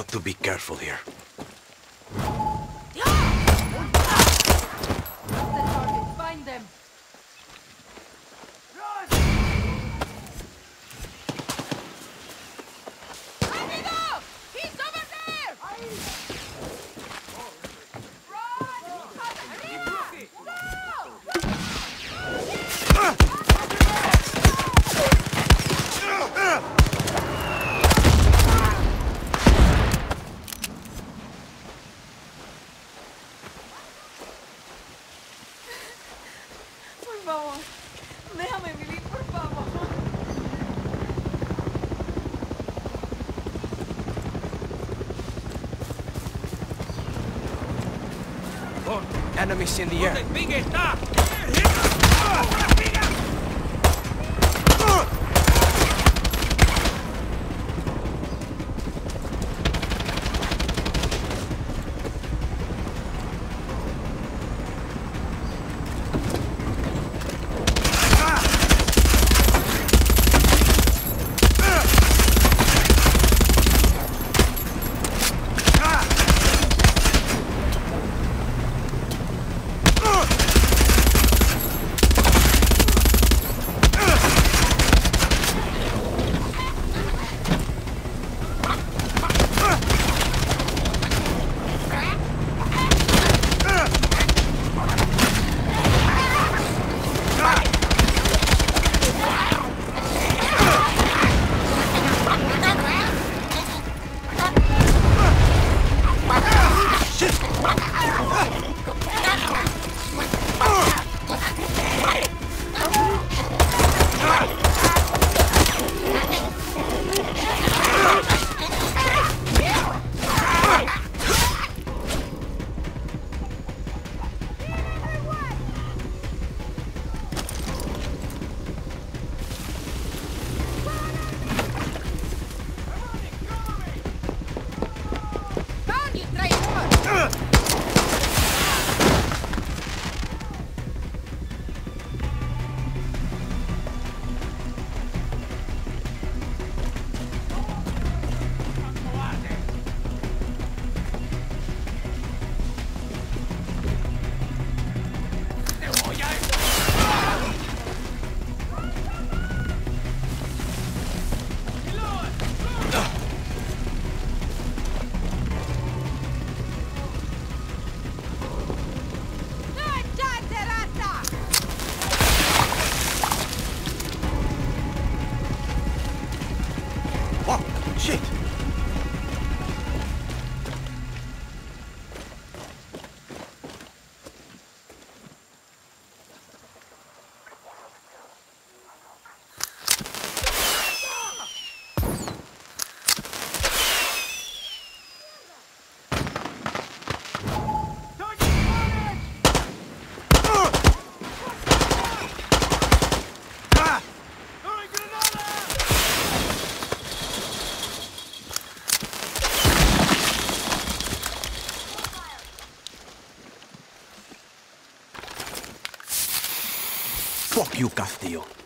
Got to be careful here. Enemies in the air. You,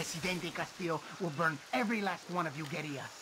Presidente Castillo will burn every last one of you guerrillas.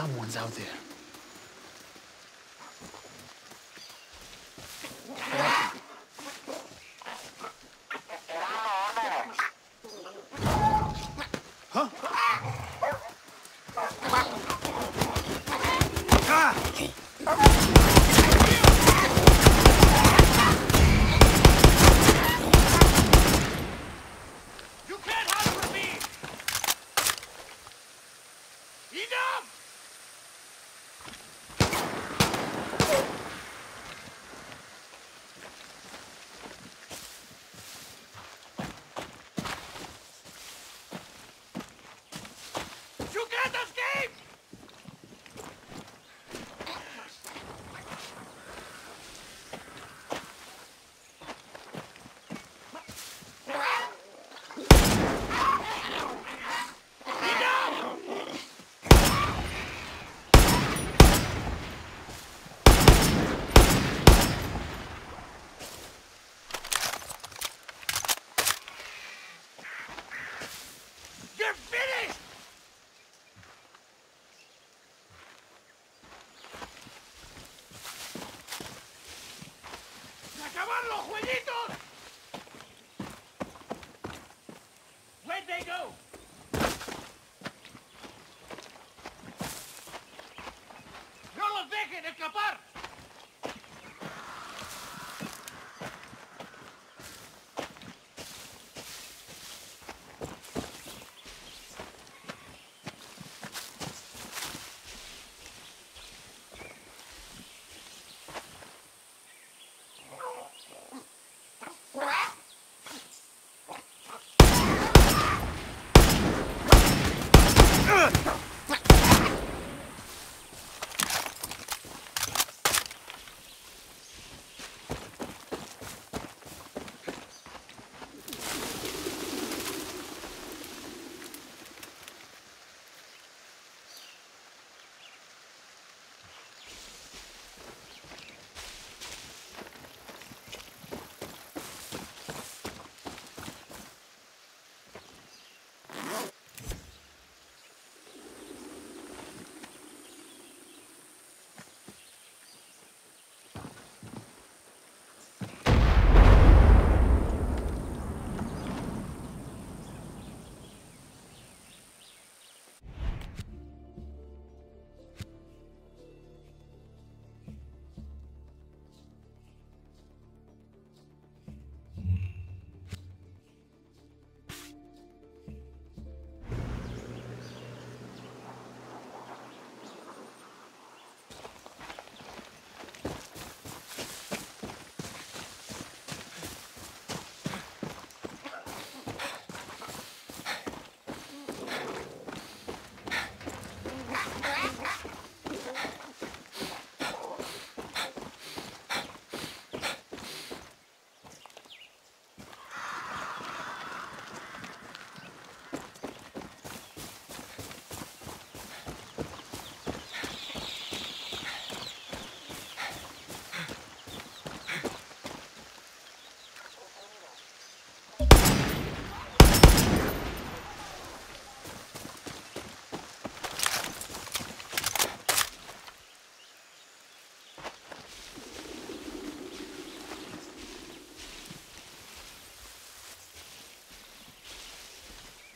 Someone's out there.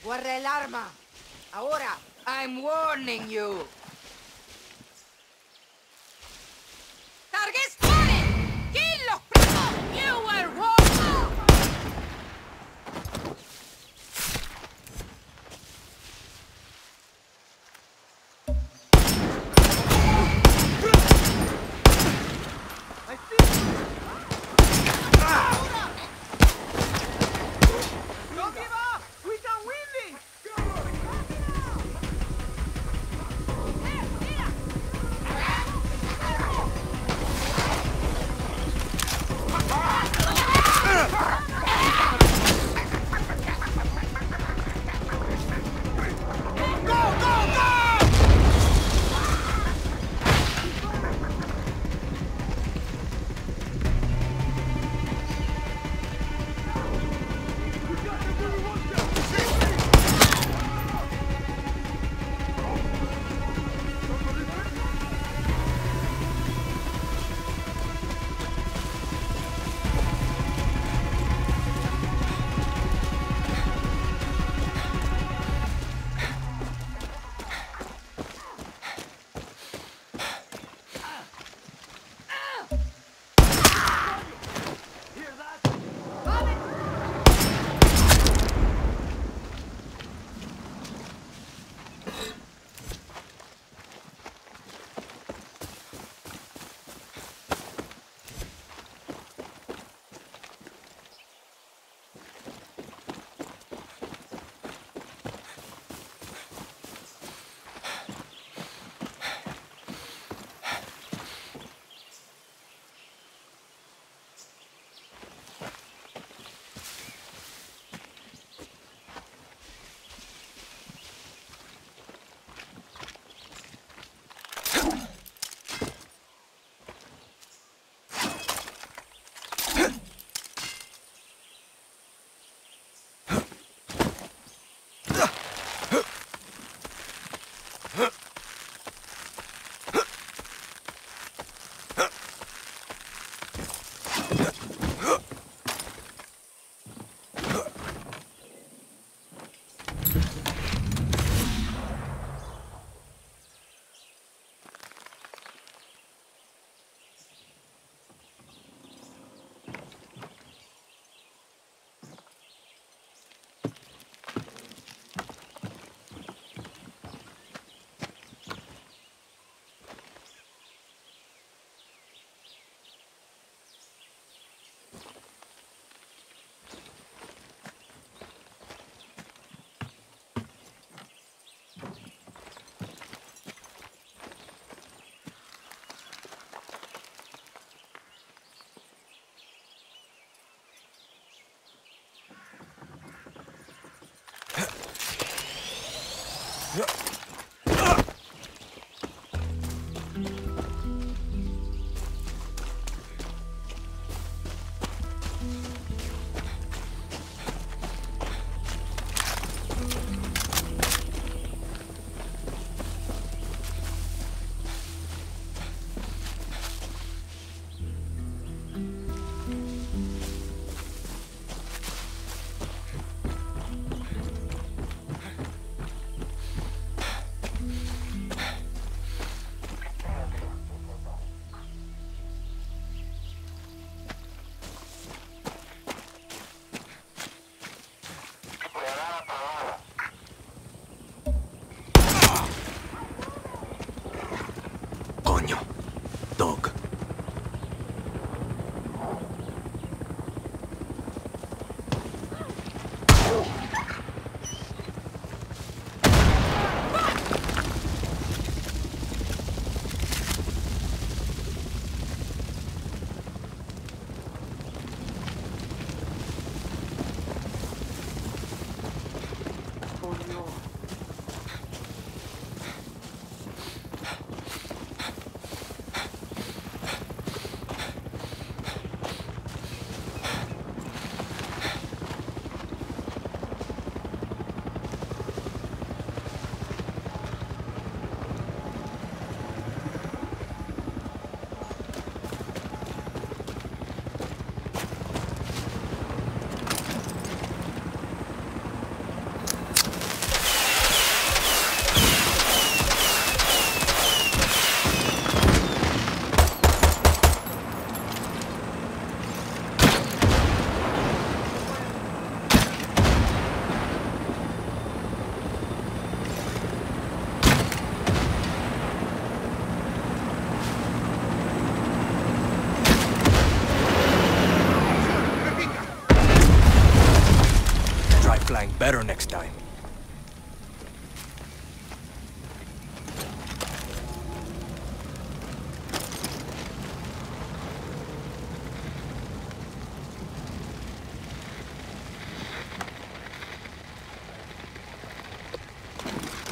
Guarda el arma. Ahora, I'm warning you. Target 야.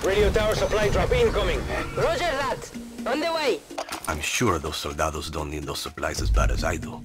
Radio tower supply drop incoming. Roger that. On the way. I'm sure those soldados don't need those supplies as bad as I do.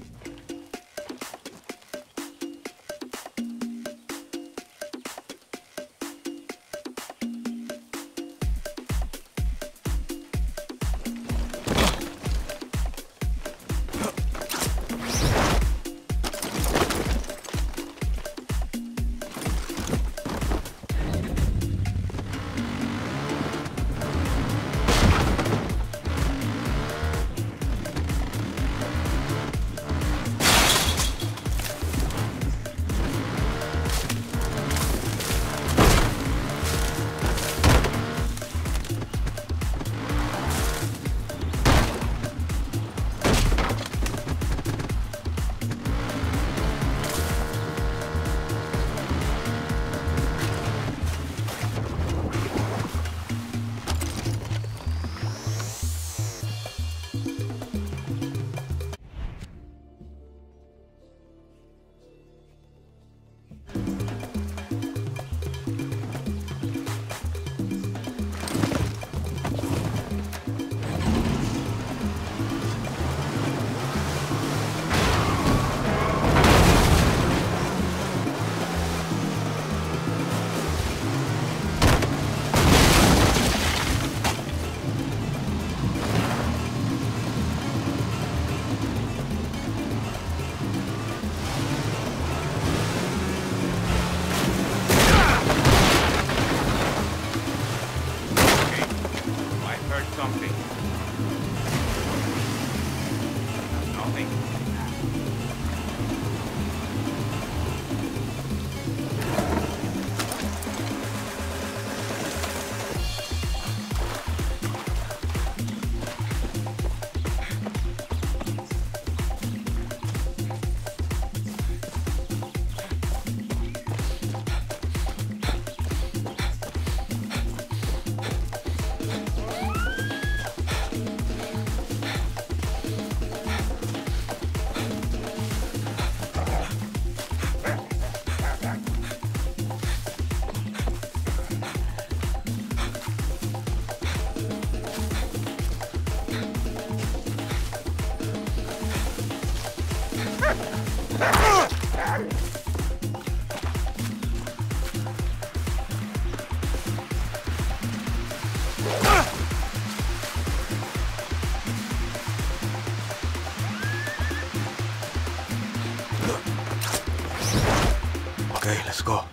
Okay, let's go.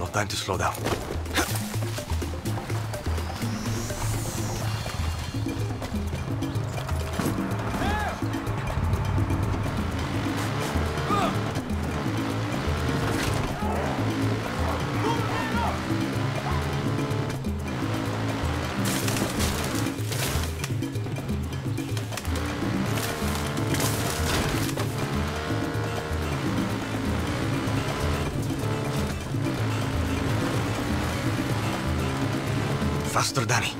No time to slow down. Faster, Dani.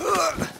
Ugh.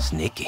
Sneaky.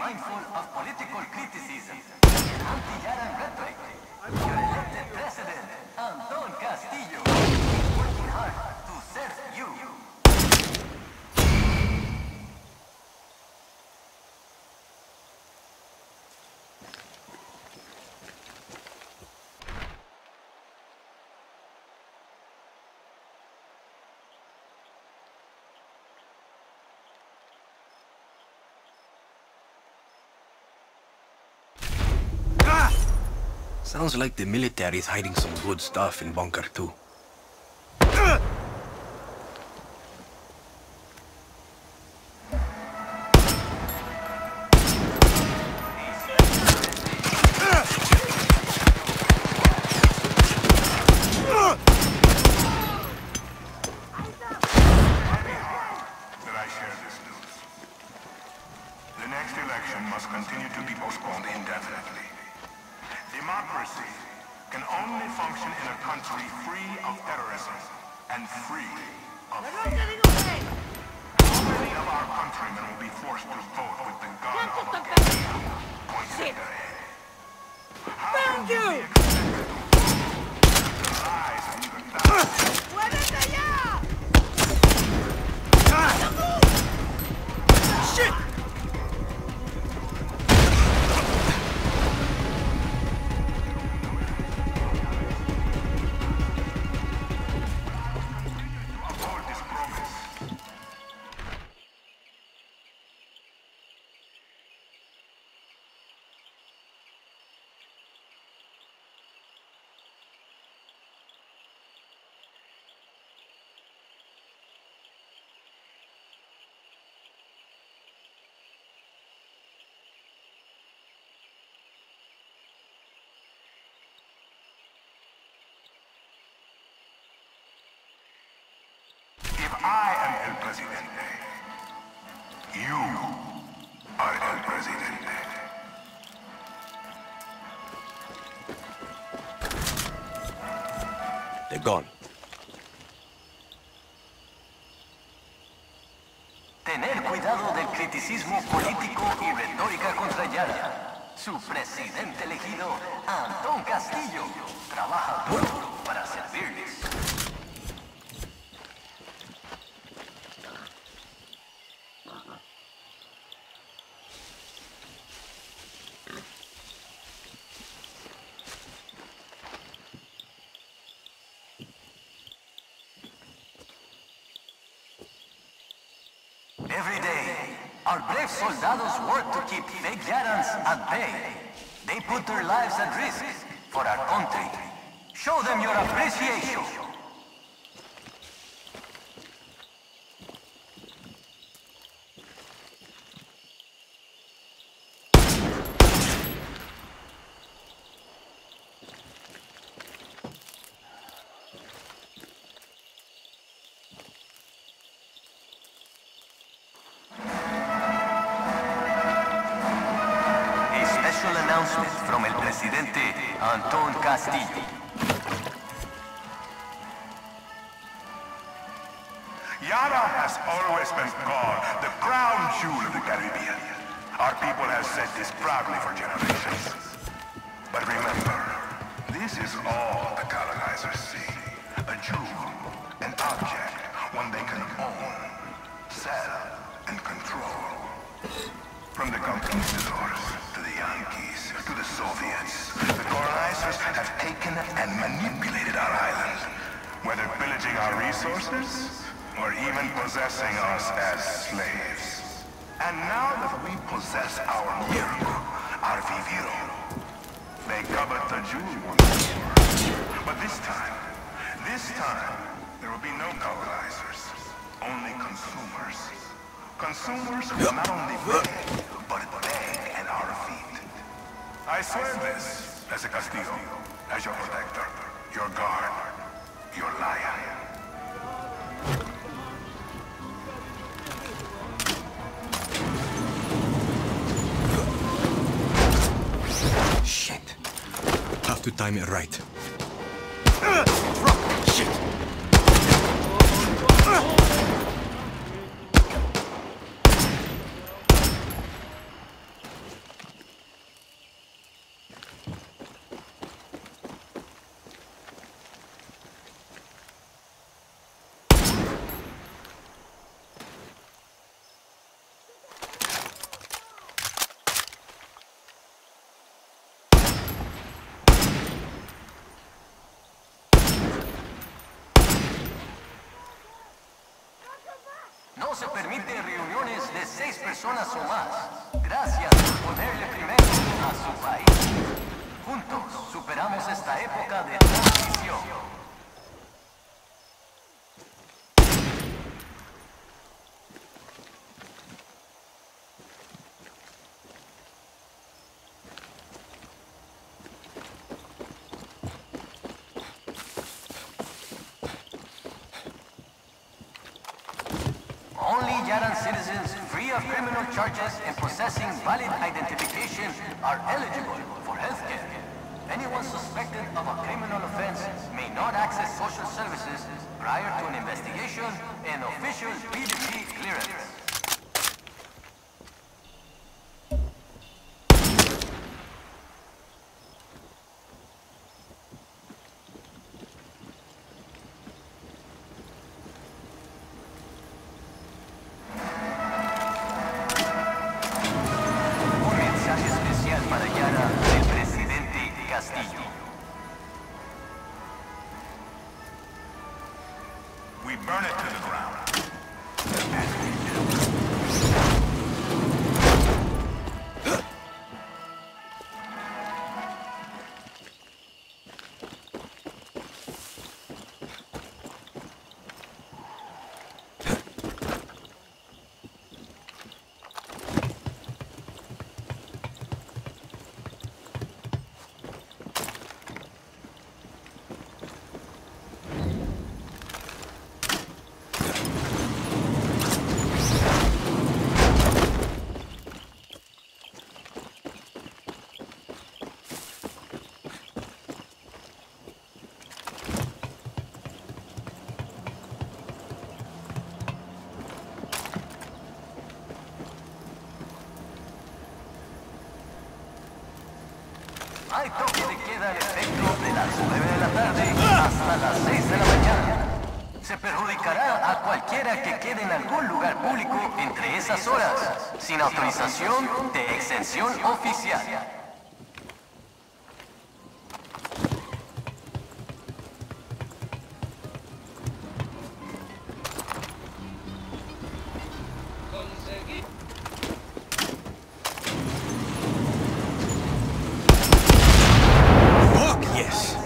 Mindful of political criticism and anti-Yaran rhetoric. Your elected president, Anton Castillo, Sounds like the military is hiding some good stuff in Bunker 2. I am el presidente, you are el presidente. They're gone. Tener cuidado del criticismo político y retórica contra Yara. Su presidente elegido, Antón Castillo, trabaja duro para servirles. Bay. They put their lives at risk for our country. Show them your appreciation. Always been called the crown jewel of the Caribbean. Our people have said this proudly for generations. But remember, this is all the colonizers see. A jewel, an object, one they can own, sell, and control. From the conquistadors, to the Yankees, to the Soviets, the colonizers have taken and manipulated our island. Whether pillaging our resources, or even possessing us as slaves. And now that we possess our miracle, our viviro, they covet the jewel once. But this time, this time, there will be no colonizers, only consumers. Consumers who not only beg, but beg at our feet. I swear this as a Castillo, as your protector, your guard, your lion. Shit. Have to time it right. Se permite reuniones de seis personas o más. Gracias por ponerle primero a su país. Juntos superamos esta época de transición. Of criminal charges and possessing valid identification are eligible for healthcare. Anyone suspected of a criminal offense may not access social services prior to an investigation and official PDP clearance. Castillo. We burn it to the ground. Esas horas, sin autorización de exención oficial. Fuck yes!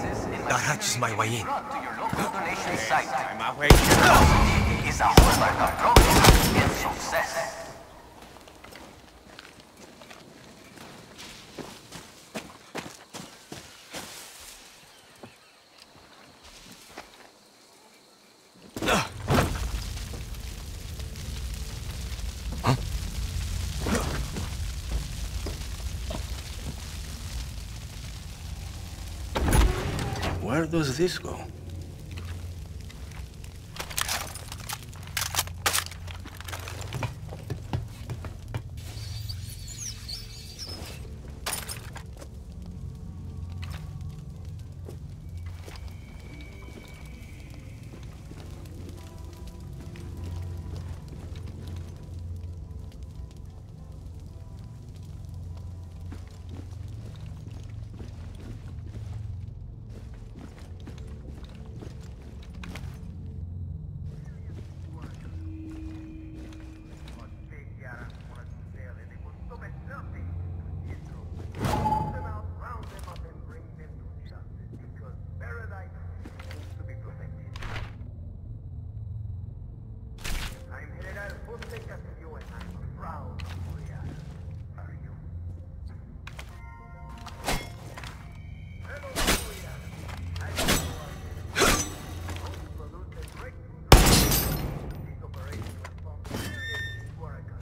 That hatch is my way in. Brought to your local donation site. I'm. Is a hallmark of progress success. Where does this go?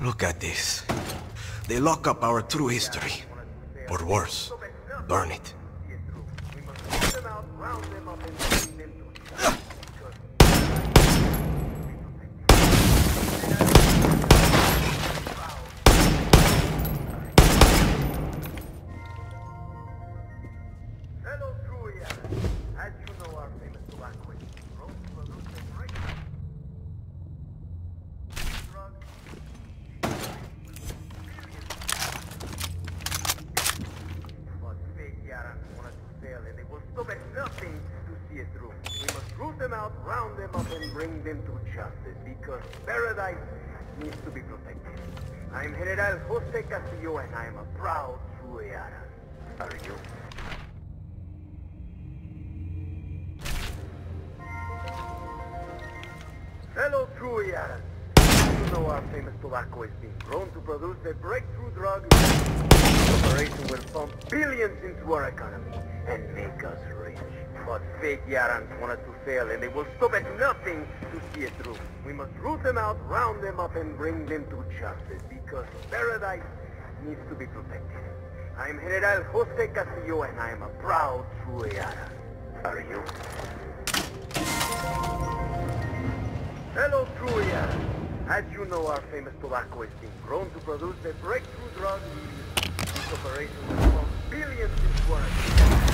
Look at this. They lock up our true history. Or worse, burn it. And make us rich. But fake Yarans want us to fail and they will stop at nothing to see it through. We must root them out, round them up and bring them to justice because paradise needs to be protected. I'm General Jose Castillo and I'm a proud Trueyaran. Are you? Hello, Trueyaran. As you know, our famous tobacco is being grown to produce a breakthrough drug. This operation will pump billions into our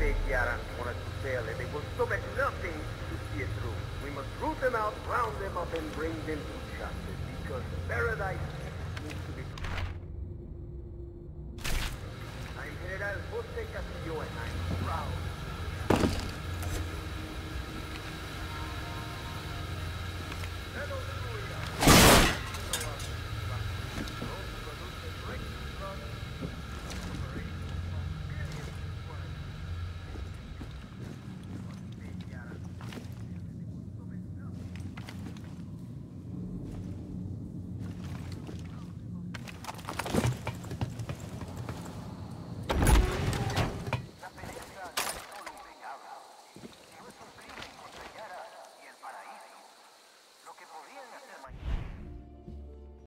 they Yarans want us to fail, and they will stop at nothing to see it through. We must root them out, round them up, and bring them to justice, because paradise needs to be... I'm General Jose Castillo, and I'm